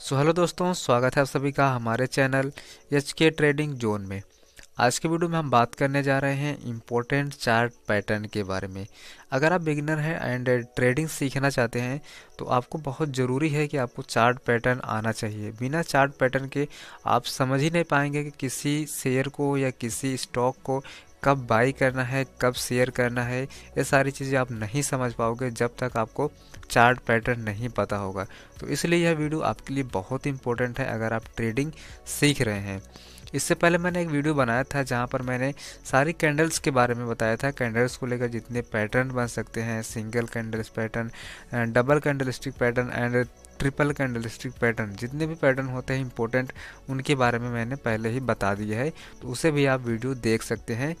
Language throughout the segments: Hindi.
सो हेलो दोस्तों, स्वागत है आप सभी का हमारे channel H K trading zone में। आज के वीडियो में हम बात करने जा रहे हैं इम्पोर्टेंट चार्ट पैटर्न के बारे में। अगर आप बिगिनर हैं एंड ट्रेडिंग सीखना चाहते हैं तो आपको बहुत ज़रूरी है कि आपको चार्ट पैटर्न आना चाहिए। बिना चार्ट पैटर्न के आप समझ ही नहीं पाएँगे कि किसी शेयर को या किसी स्टॉक को कब बाई करना है, कब शेयर करना है, ये सारी चीज़ें आप नहीं समझ पाओगे जब तक आपको चार्ट पैटर्न नहीं पता होगा। तो इसलिए यह वीडियो आपके लिए बहुत इंपॉर्टेंट है अगर आप ट्रेडिंग सीख रहे हैं। इससे पहले मैंने एक वीडियो बनाया था जहाँ पर मैंने सारी कैंडल्स के बारे में बताया था। कैंडल्स को लेकर जितने पैटर्न बन सकते हैं single candles pattern double candlestick pattern and triple candlestick pattern, जितने भी पैटर्न होते हैं इंपॉर्टेंट उनके बारे में मैंने पहले ही बता दिया है तो उसे भी आप वीडियो देख सकते हैं।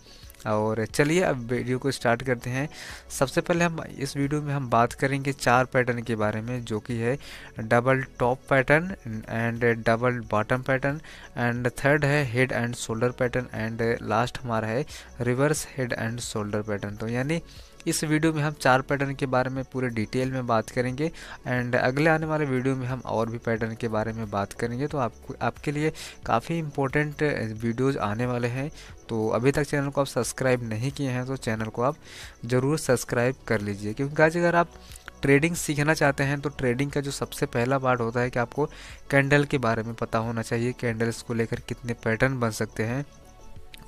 और चलिए अब वीडियो को स्टार्ट करते हैं। सबसे पहले हम इस वीडियो में हम बात करेंगे चार पैटर्न के बारे में, जो कि है double top pattern and double bottom pattern and third है head and shoulder pattern and last हमारा है reverse head and shoulder pattern तो यानी इस वीडियो में हम चार पैटर्न के बारे में पूरे डिटेल में बात करेंगे एंड अगले आने वाले वीडियो में हम और भी पैटर्न के बारे में बात करेंगे। तो आपको, आपके लिए काफ़ी इम्पोर्टेंट वीडियोज़ आने वाले हैं। तो अभी तक चैनल को आप सब्सक्राइब नहीं किए हैं तो चैनल को आप ज़रूर सब्सक्राइब कर लीजिए। क्योंकि आज अगर आप ट्रेडिंग सीखना चाहते हैं तो ट्रेडिंग का जो सबसे पहला पार्ट होता है कि आपको कैंडल के बारे में पता होना चाहिए कैंडल्स को लेकर कितने पैटर्न बन सकते हैं।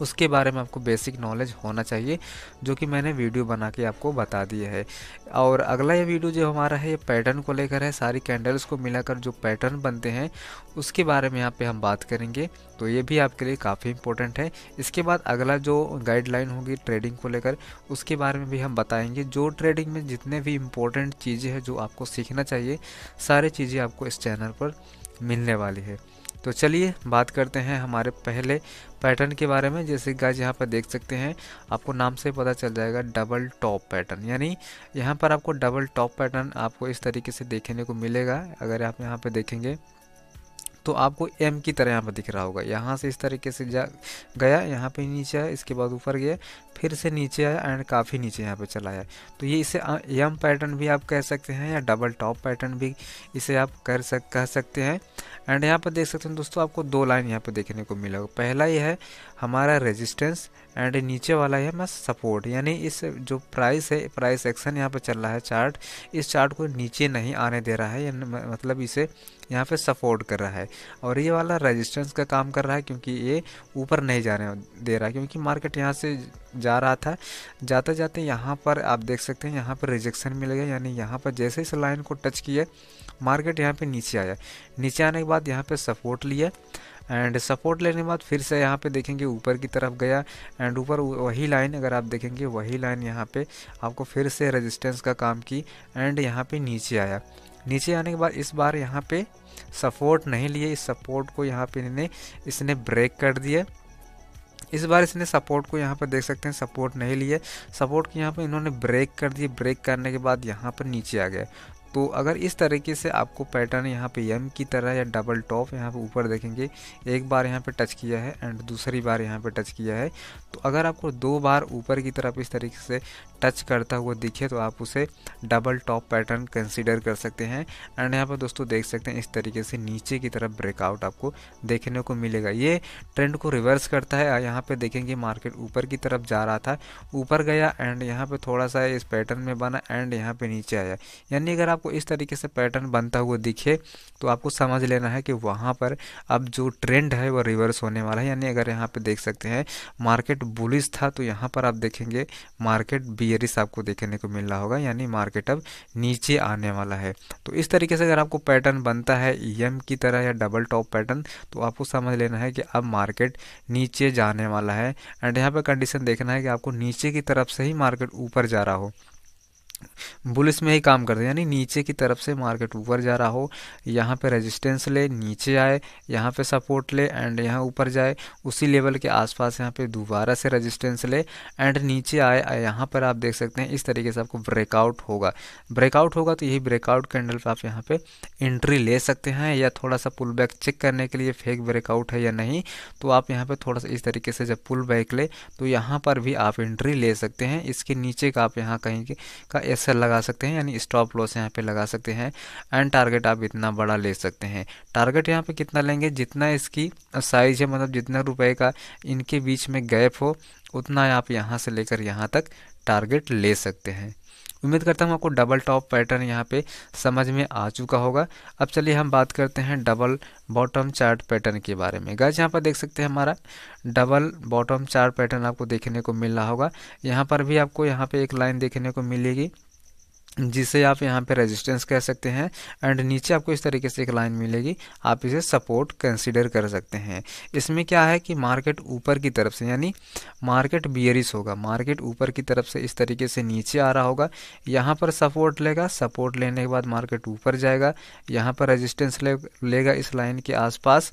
उसके बारे में आपको बेसिक नॉलेज होना चाहिए, जो कि मैंने वीडियो बना के आपको बता दिया है। और अगला ये वीडियो जो हमारा है, ये पैटर्न को लेकर है, सारी कैंडल्स को मिलाकर जो पैटर्न बनते हैं, उसके बारे में यहाँ पे हम बात करेंगे। तो ये भी आपके लिए काफ़ी इंपॉर्टेंट है। इसके बाद अगला जो गाइडलाइन होगी ट्रेडिंग को लेकर, उसके बारे में भी हम बताएँगे। जो ट्रेडिंग में जितने भी इम्पोर्टेंट चीज़ें हैं, जो आपको सीखना चाहिए, सारी चीज़ें आपको इस चैनल पर मिलने वाली है। तो चलिए बात करते हैं हमारे पहले पैटर्न के बारे में। जैसे गाज यहाँ पर देख सकते हैं, आपको नाम से पता चल जाएगा डबल टॉप पैटर्न। यानी यहाँ पर आपको डबल टॉप पैटर्न आपको इस तरीके से देखने को मिलेगा। अगर आप यहाँ पर देखेंगे तो आपको एम की तरह यहाँ पर दिख रहा होगा। यहाँ से इस तरीके से जा, गया, यहाँ पे नीचे आया, इसके बाद ऊपर गया, फिर से नीचे आया एंड काफ़ी नीचे यहाँ पे चला आया तो ये इसे एम पैटर्न भी आप कह सकते हैं या डबल टॉप पैटर्न भी इसे आप कर सक, कह सकते हैं। एंड यहाँ पर देख सकते हैं दोस्तों, आपको दो लाइन यहाँ पर देखने को मिलेगा पहला ये है हमारा रेजिस्टेंस एंड नीचे वाला है मैं सपोर्ट यानी इस जो प्राइस है प्राइस एक्शन यहाँ पे चल रहा है चार्ट इस चार्ट को नीचे नहीं आने दे रहा है मतलब इसे यहाँ पे सपोर्ट कर रहा है। और ये वाला रेजिस्टेंस का काम कर रहा है क्योंकि ये ऊपर नहीं जाने दे रहा है, क्योंकि मार्केट यहाँ से जा रहा था। जाते जाते यहाँ पर आप देख सकते हैं, यहाँ पर रिजेक्शन मिल गया, यानी यहाँ पर जैसे इस लाइन को टच किया मार्केट यहाँ पे नीचे आया। नीचे आने के बाद यहाँ पे सपोर्ट लिया। एंड सपोर्ट लेने के बाद फिर से यहाँ पे देखेंगे ऊपर की तरफ़ गया। एंड ऊपर वही लाइन अगर आप देखेंगे, वही लाइन यहाँ पे आपको फिर से रेजिस्टेंस का काम की। एंड यहाँ पे नीचे आया। नीचे आने के बाद इस बार यहाँ पे सपोर्ट नहीं लिए। इस सपोर्ट को यहाँ पे इन्हें, इसने ब्रेक कर दिया। इस बार इसने सपोर्ट को यहाँ पर देख सकते हैं सपोर्ट नहीं लिए। सपोर्ट को यहाँ पर इन्होंने ब्रेक कर दिए ब्रेक करने के बाद यहाँ पर नीचे आ गया। तो अगर इस तरीके से आपको पैटर्न यहाँ पे एम की तरह या डबल टॉप यहाँ पे ऊपर देखेंगे, एक बार यहाँ पे टच किया है एंड दूसरी बार यहाँ पे टच किया है तो अगर आपको दो बार ऊपर की तरफ़ इस तरीके से टच करता हुआ दिखे तो आप उसे डबल टॉप पैटर्न कंसीडर कर सकते हैं एंड यहाँ पर दोस्तों देख सकते हैं इस तरीके से नीचे की तरफ़ ब्रेकआउट आपको देखने को मिलेगा। ये ट्रेंड को रिवर्स करता है, यहाँ पर देखेंगे मार्केट ऊपर की तरफ़ जा रहा था, ऊपर गया एंड यहाँ पर थोड़ा सा इस पैटर्न में बना एंड यहाँ पर नीचे आया। यानी अगर आपको इस तरीके से पैटर्न बनता हुआ दिखे तो आपको समझ लेना है कि वहाँ पर अब जो ट्रेंड है, वो रिवर्स होने वाला है। यानी अगर यहाँ पे देख सकते हैं, मार्केट बुलिस था तो यहाँ पर आप देखेंगे मार्केट बियरिस आपको देखने को मिल रहा होगा। यानी मार्केट अब नीचे आने वाला है। तो इस तरीके से अगर आपको पैटर्न बनता है एम की तरह या डबल टॉप पैटर्न तो आपको समझ लेना है कि अब मार्केट नीचे जाने वाला है। एंड यहाँ पर कंडीशन देखना है कि आपको नीचे की तरफ़ से ही मार्केट ऊपर जा रहा हो। बुलिस में ही काम करते हैं, यानी नीचे की तरफ़ से मार्केट ऊपर जा रहा हो, यहाँ पे रेजिस्टेंस ले, नीचे आए, यहाँ पे सपोर्ट ले एंड यहाँ ऊपर जाए, उसी लेवल के आसपास यहाँ पे दोबारा से रेजिस्टेंस ले एंड नीचे आए यहाँ पर आप देख सकते हैं, इस तरीके से आपको ब्रेकआउट होगा। ब्रेकआउट होगा तो यही ब्रेकआउट कैंडल पर आप यहाँ पर एंट्री ले सकते हैं, या थोड़ा सा पुल बैक चेक करने के लिए फेक ब्रेकआउट है या नहीं तो आप यहाँ पर थोड़ा सा इस तरीके से जब पुल बैक ले तो यहाँ पर भी आप एंट्री ले सकते हैं, इसके नीचे का आप यहाँ कहीं का एसएल लगा सकते हैं, यानी स्टॉप लॉस यहाँ पे लगा सकते हैं एंड टारगेट आप इतना बड़ा ले सकते हैं। टारगेट यहाँ पे कितना लेंगे? जितना इसकी साइज़ है मतलब जितना रुपए का इनके बीच में गैप हो, उतना आप यहाँ से लेकर यहाँ तक टारगेट ले सकते हैं। उम्मीद करता हूँ आपको डबल टॉप पैटर्न यहाँ पे समझ में आ चुका होगा। अब चलिए हम बात करते हैं डबल बॉटम चार्ट पैटर्न के बारे में। गैस यहाँ पर देख सकते हैं हमारा डबल बॉटम चार्ट पैटर्न आपको देखने को मिल रहा होगा। यहाँ पर भी आपको यहाँ पे एक लाइन देखने को मिलेगी। जिसे आप यहाँ पे रेजिस्टेंस कह सकते हैं एंड नीचे आपको इस तरीके से एक लाइन मिलेगी। आप इसे सपोर्ट कंसीडर कर सकते हैं। इसमें क्या है कि मार्केट ऊपर की तरफ़ से यानी मार्केट बियरिस होगा। मार्केट ऊपर की तरफ़ से इस तरीके से नीचे आ रहा होगा। यहाँ पर सपोर्ट लेगा। सपोर्ट लेने के बाद मार्केट ऊपर जाएगा। यहाँ पर रजिस्टेंस ले, लेगा इस लाइन के आसपास।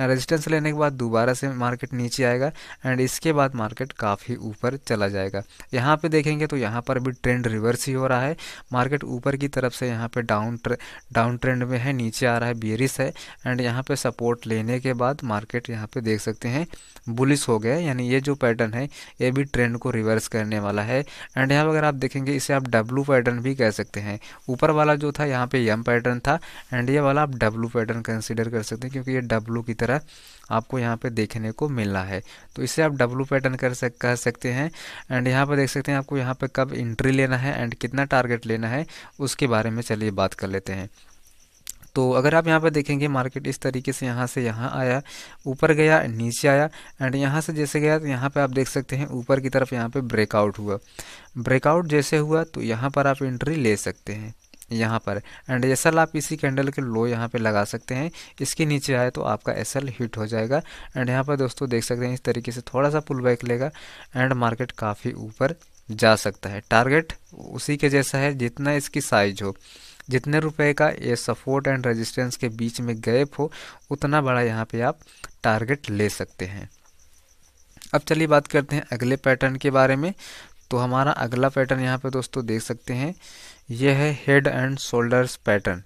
रजिस्टेंस लेने के बाद दोबारा से मार्केट नीचे आएगा एंड इसके बाद मार्केट काफ़ी ऊपर चला जाएगा। यहाँ पर देखेंगे तो यहाँ पर भी ट्रेंड रिवर्स ही हो रहा है। मार्केट ऊपर की तरफ़ से यहाँ पे डाउन ट्रे, डाउन ट्रेंड में है नीचे आ रहा है बियरिस है एंड यहाँ पे सपोर्ट लेने के बाद मार्केट यहाँ पे देख सकते हैं बुलिस हो गया यानी ये जो पैटर्न है ये भी ट्रेंड को रिवर्स करने वाला है एंड यहाँ अगर आप देखेंगे इसे आप डब्लू पैटर्न भी कह सकते हैं। ऊपर वाला जो था यहाँ पे यम पैटर्न था एंड ये वाला आप डब्लू पैटर्न कंसिडर कर सकते हैं क्योंकि ये डब्लू की तरह आपको यहाँ पे देखने को मिल है। तो इसे आप डब्लू पैटर्न कर सक, कह सकते हैं। एंड यहाँ पर देख सकते हैं आपको यहाँ पे कब एंट्री लेना है एंड कितना टारगेट लेना है, उसके बारे में चलिए बात कर लेते हैं। तो अगर आप यहाँ पर देखेंगे मार्केट इस तरीके से यहाँ से यहाँ आया, ऊपर गया, नीचे आया एंड यहाँ से जैसे गया तो यहाँ पे आप देख सकते हैं ऊपर की तरफ़ यहाँ पे ब्रेकआउट हुआ। ब्रेकआउट जैसे हुआ तो यहाँ पर आप एंट्री ले सकते हैं। यहाँ पर। एंड एस आप इसी कैंडल के लो यहाँ पे लगा सकते हैं। इसके नीचे आए तो आपका एसएल हिट हो जाएगा। एंड यहाँ पर दोस्तों देख सकते हैं इस तरीके से थोड़ा सा पुल बैक लेगा। एंड मार्केट काफ़ी ऊपर जा सकता है। टारगेट उसी के जैसा है जितना इसकी साइज़ हो। जितने रुपए का ये सपोर्ट एंड रेजिस्टेंस के बीच में गैप हो, उतना बड़ा यहाँ पे आप टारगेट ले सकते हैं। अब चलिए बात करते हैं अगले पैटर्न के बारे में। तो हमारा अगला पैटर्न यहाँ पे दोस्तों देख सकते हैं। यह है हेड एंड शोल्डर्स पैटर्न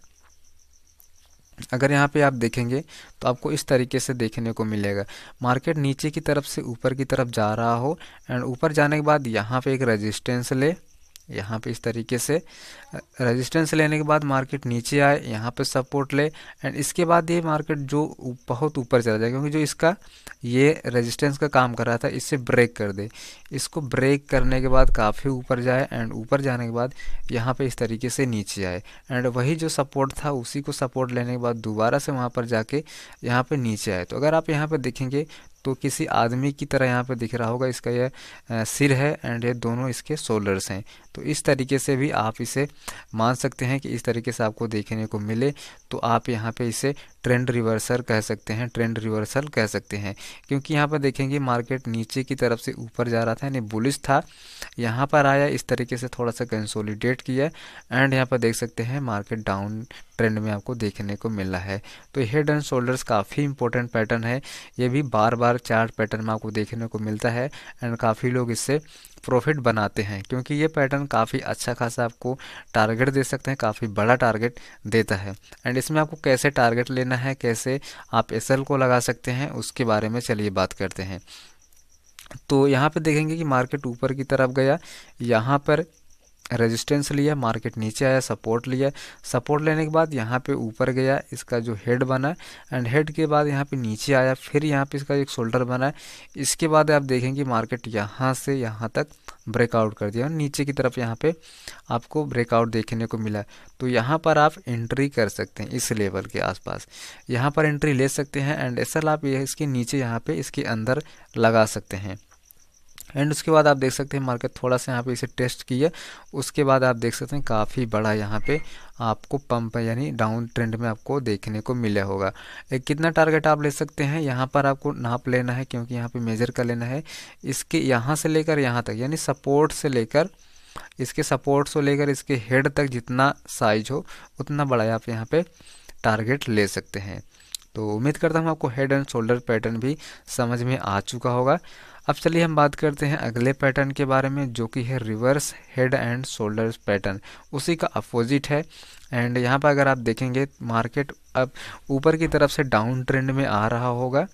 अगर यहाँ पे आप देखेंगे तो आपको इस तरीके से देखने को मिलेगा। मार्केट नीचे की तरफ़ से ऊपर की तरफ़ जा रहा हो एंड ऊपर जाने के बाद यहाँ पे एक रेजिस्टेंस ले। यहाँ पे इस तरीके से रेजिस्टेंस लेने के बाद मार्केट नीचे आए, यहाँ पे सपोर्ट ले एंड इसके बाद ये मार्केट जो बहुत ऊपर चला जाए, क्योंकि जो इसका ये रेजिस्टेंस का काम कर रहा था, इससे ब्रेक कर दे। इसको ब्रेक करने के बाद काफ़ी ऊपर जाए एंड ऊपर जाने के बाद यहाँ पे इस तरीके से नीचे आए। एंड वही जो सपोर्ट था, उसी को सपोर्ट लेने के बाद दोबारा से वहाँ पर जाके यहाँ पे नीचे आए। तो अगर आप यहाँ पे देखेंगे तो किसी आदमी की तरह यहाँ पे दिख रहा होगा, इसका यह सिर है एंड ये दोनों इसके शोल्डर्स हैं। तो इस तरीके से भी आप इसे मान सकते हैं कि इस तरीके से आपको देखने को मिले तो आप यहाँ पे इसे ट्रेंड रिवर्सल कह सकते हैं, ट्रेंड रिवर्सल कह सकते हैं। क्योंकि यहाँ पर देखेंगे मार्केट नीचे की तरफ़ से ऊपर जा रहा था, यानी बुलिश था। यहाँ पर आया, इस तरीके से थोड़ा सा कंसोलिडेट किया, एंड यहाँ पर देख सकते हैं मार्केट डाउन ट्रेंड में आपको देखने को मिल रहा है। तो हेड एंड शोल्डर्स काफ़ी इंपॉर्टेंट पैटर्न है। ये भी बार बार चार्ट पैटर्न में आपको देखने को मिलता है, एंड काफ़ी लोग इससे प्रॉफिट बनाते हैं, क्योंकि ये पैटर्न काफ़ी अच्छा खासा आपको टारगेट दे सकते हैं, काफ़ी बड़ा टारगेट देता है। एंड इसमें आपको कैसे टारगेट लेना है कैसे आप एसएल को लगा सकते हैं, उसके बारे में चलिए बात करते हैं। तो यहाँ पे देखेंगे कि मार्केट ऊपर की तरफ़ गया, यहाँ पर रेजिस्टेंस लिया, मार्केट नीचे आया, सपोर्ट लिया। सपोर्ट लेने के बाद यहाँ पे ऊपर गया, इसका जो हेड बना, एंड हेड के बाद यहाँ पे नीचे आया, फिर यहाँ पे इसका एक शोल्डर बना। इसके बाद आप देखेंगे मार्केट यहाँ से यहाँ तक ब्रेकआउट कर दिया। नीचे की तरफ़ यहाँ पे आपको ब्रेकआउट देखने को मिला तो यहाँ पर आप एंट्री कर सकते हैं इस लेवल के आसपास। यहाँ पर एंट्री ले सकते हैं एंड एसएल आप इसके नीचे यहाँ पे इसके अंदर लगा सकते हैं। एंड उसके बाद आप देख सकते हैं मार्केट थोड़ा सा यहाँ पे इसे टेस्ट किया उसके बाद आप देख सकते हैं काफ़ी बड़ा यहाँ पे आपको पंप यानी डाउन ट्रेंड में आपको देखने को मिला होगा। एक कितना टारगेट आप ले सकते हैं? यहाँ पर आपको नाप लेना है, क्योंकि यहाँ पर मेजर कर लेना है। इसके यहाँ से लेकर यहाँ तक, यानी सपोर्ट से लेकर, इसके सपोर्ट से लेकर इसके हेड तक जितना साइज़ हो, उतना बड़ा आप यहाँ पे टारगेट ले सकते हैं। तो उम्मीद करता हूँ आपको हेड एंड शोल्डर पैटर्न भी समझ में आ चुका होगा। अब चलिए हम बात करते हैं अगले पैटर्न के बारे में, जो कि है reverse head and shoulders pattern उसी का अपोजिट है। एंड यहाँ पर अगर आप देखेंगे मार्केट अब ऊपर की तरफ़ से डाउन ट्रेंड में आ रहा होगा।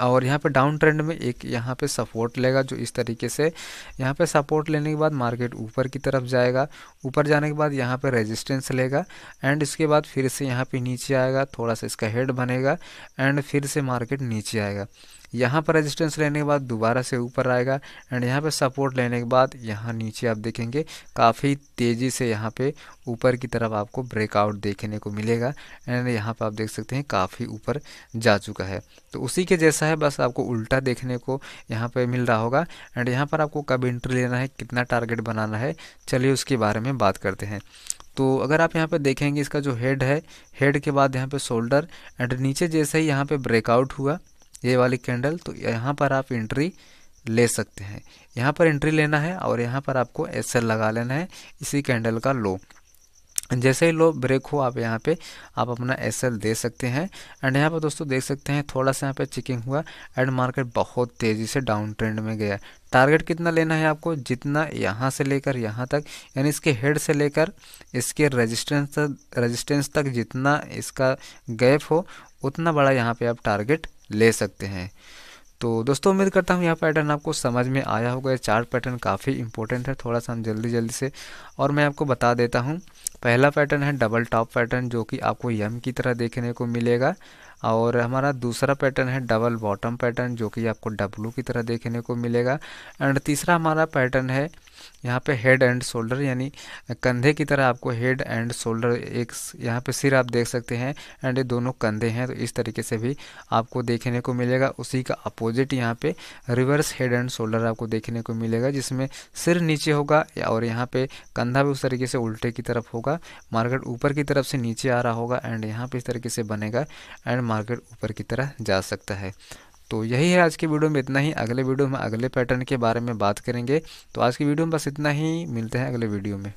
और यहाँ पे डाउन ट्रेंड में एक यहाँ पे सपोर्ट लेगा, जो इस तरीके से यहाँ पे सपोर्ट लेने के बाद मार्केट ऊपर की तरफ़ जाएगा। ऊपर जाने के बाद यहाँ पे रेजिस्टेंस लेगा। एंड इसके बाद फिर से यहाँ पे नीचे आएगा, थोड़ा सा इसका हेड बनेगा। एंड फिर से मार्केट नीचे आएगा। यहाँ पर रेजिस्टेंस लेने के बाद दोबारा से ऊपर आएगा एंड यहाँ पे सपोर्ट लेने के बाद यहाँ नीचे आप देखेंगे, काफ़ी तेज़ी से यहाँ पे ऊपर की तरफ़ आपको ब्रेकआउट देखने को मिलेगा एंड यहाँ पर आप देख सकते हैं काफ़ी ऊपर जा चुका है। तो उसी के जैसा है, बस आपको उल्टा देखने को यहाँ पर मिल रहा होगा एंड यहाँ पर आपको कब एंट्री लेना है, कितना टारगेट बनाना है, चलिए उसके बारे में बात करते हैं। तो अगर आप यहाँ पे देखेंगे, इसका जो हेड है हेड के बाद यहाँ पे शोल्डर एंड नीचे जैसे ही यहाँ पे ब्रेकआउट हुआ ये वाली कैंडल तो यहाँ पर आप एंट्री ले सकते हैं। यहाँ पर एंट्री लेना है और यहाँ पर आपको एसएल लगा लेना है इसी कैंडल का लो। जैसे ही लो ब्रेक हो, आप यहाँ पे, आप अपना एसएल दे सकते हैं। एंड यहाँ पर दोस्तों देख सकते हैं, थोड़ा सा यहाँ पे चेकिंग हुआ एंड मार्केट बहुत तेज़ी से डाउन ट्रेंड में गया। टारगेट कितना लेना है आपको? जितना यहाँ से लेकर यहाँ तक, यानी इसके हेड से लेकर इसके रेजिस्टेंस तक रेजिस्टेंस तक जितना इसका गैप हो, उतना बड़ा यहाँ पे आप टारगेट ले सकते हैं। तो दोस्तों, उम्मीद करता हूँ यह पैटर्न आपको समझ में आया होगा। ये चार पैटर्न काफ़ी इंपॉर्टेंट है, थोड़ा सा हम जल्दी जल्दी से और मैं आपको बता देता हूँ। पहला पैटर्न है डबल टॉप पैटर्न जो कि आपको यम की तरह देखने को मिलेगा। और हमारा दूसरा पैटर्न है डबल बॉटम पैटर्न जो कि आपको डब्लू की तरह देखने को मिलेगा। एंड तीसरा हमारा पैटर्न है यहाँ पे हेड एंड शोल्डर यानी कंधे की तरह आपको हेड एंड शोल्डर एक यहाँ पे सिर आप देख सकते हैं एंड ये दोनों कंधे हैं तो इस तरीके से भी आपको देखने को मिलेगा। उसी का अपोजिट यहाँ पे रिवर्स हेड एंड शोल्डर आपको देखने को मिलेगा, जिसमें सिर नीचे होगा, और यहाँ पे कंधा भी उस तरीके से उल्टे की तरफ़ होगा मार्केट ऊपर की तरफ़ से नीचे आ रहा होगा एंड यहाँ पे इस तरीके से बनेगा एंड मार्केट ऊपर की तरह जा सकता है। तो यही है आज के वीडियो में, इतना ही। अगले वीडियो में अगले पैटर्न के बारे में बात करेंगे। तो आज की वीडियो में बस इतना ही। मिलते हैं अगले वीडियो में।